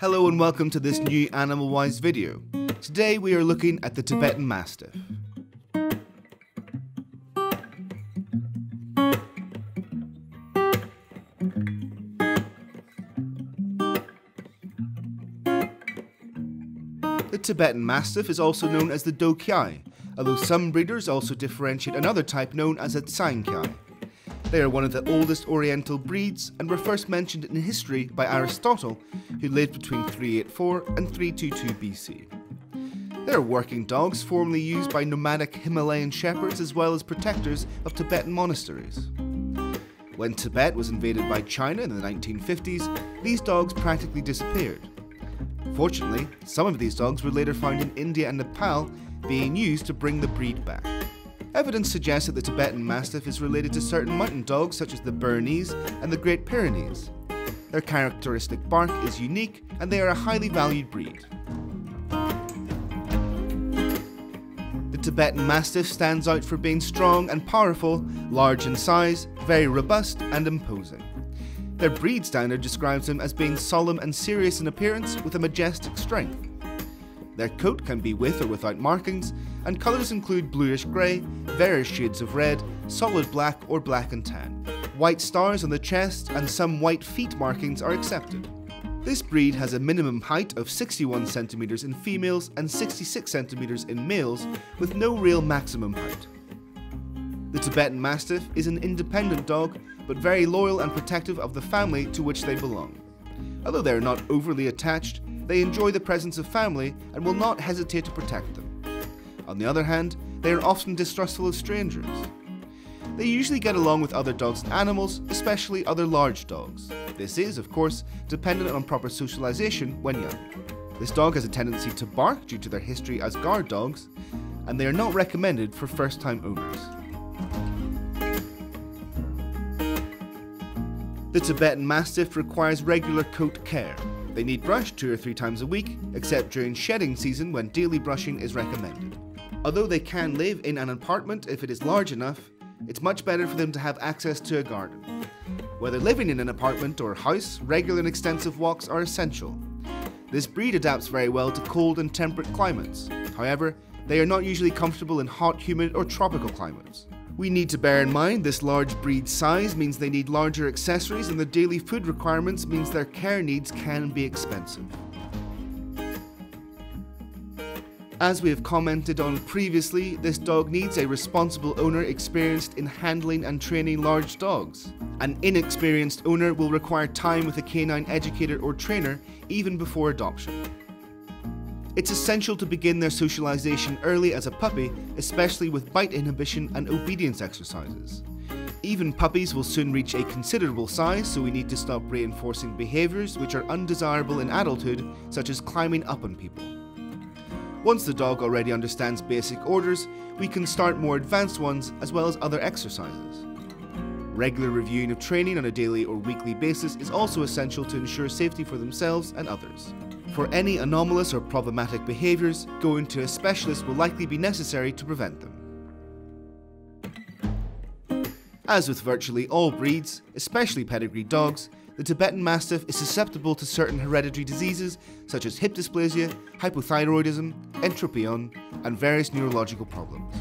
Hello and welcome to this new AnimalWised video. Today we are looking at the Tibetan Mastiff. The Tibetan Mastiff is also known as the Do-Khyi, although some breeders also differentiate another type known as a Tsang-Khyi. They are one of the oldest Oriental breeds and were first mentioned in history by Aristotle, who lived between 384 and 322 BC. They are working dogs formerly used by nomadic Himalayan shepherds as well as protectors of Tibetan monasteries. When Tibet was invaded by China in the 1950s, these dogs practically disappeared. Fortunately, some of these dogs were later found in India and Nepal, being used to bring the breed back. Evidence suggests that the Tibetan Mastiff is related to certain mountain dogs such as the Bernese and the Great Pyrenees. Their characteristic bark is unique and they are a highly valued breed. The Tibetan Mastiff stands out for being strong and powerful, large in size, very robust and imposing. Their breed standard describes them as being solemn and serious in appearance with a majestic strength. Their coat can be with or without markings, and colours include bluish grey, various shades of red, solid black or black and tan. White stars on the chest and some white feet markings are accepted. This breed has a minimum height of 61 centimeters in females and 66 centimeters in males, with no real maximum height. The Tibetan Mastiff is an independent dog, but very loyal and protective of the family to which they belong. Although they are not overly attached, they enjoy the presence of family and will not hesitate to protect them. On the other hand, they are often distrustful of strangers. They usually get along with other dogs and animals, especially other large dogs. This is, of course, dependent on proper socialization when young. This dog has a tendency to bark due to their history as guard dogs, and they are not recommended for first time owners. The Tibetan Mastiff requires regular coat care, they need brushed two or three times a week, except during shedding season when daily brushing is recommended. Although they can live in an apartment if it is large enough, it's much better for them to have access to a garden. Whether living in an apartment or house, regular and extensive walks are essential. This breed adapts very well to cold and temperate climates. However, they are not usually comfortable in hot, humid, or tropical climates. We need to bear in mind this large breed size means they need larger accessories and the daily food requirements means their care needs can be expensive. As we have commented on previously, this dog needs a responsible owner experienced in handling and training large dogs. An inexperienced owner will require time with a canine educator or trainer even before adoption. It's essential to begin their socialization early as a puppy, especially with bite inhibition and obedience exercises. Even puppies will soon reach a considerable size, so we need to stop reinforcing behaviours which are undesirable in adulthood, such as climbing up on people. Once the dog already understands basic orders, we can start more advanced ones as well as other exercises. Regular reviewing of training on a daily or weekly basis is also essential to ensure safety for themselves and others. For any anomalous or problematic behaviours, going to a specialist will likely be necessary to prevent them. As with virtually all breeds, especially pedigree dogs, the Tibetan Mastiff is susceptible to certain hereditary diseases such as hip dysplasia, hypothyroidism, entropion, and various neurological problems.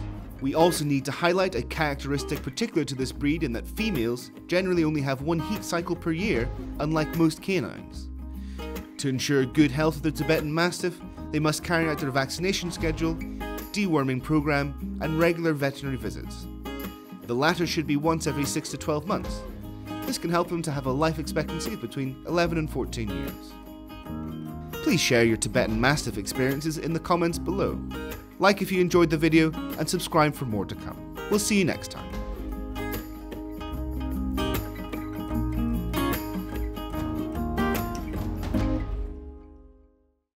We also need to highlight a characteristic particular to this breed in that females generally only have one heat cycle per year, unlike most canines. To ensure good health of the Tibetan Mastiff, they must carry out their vaccination schedule, deworming program, and regular veterinary visits. The latter should be once every 6 to 12 months. This can help them to have a life expectancy of between 11 and 14 years. Please share your Tibetan Mastiff experiences in the comments below. Like if you enjoyed the video and subscribe for more to come. We'll see you next time.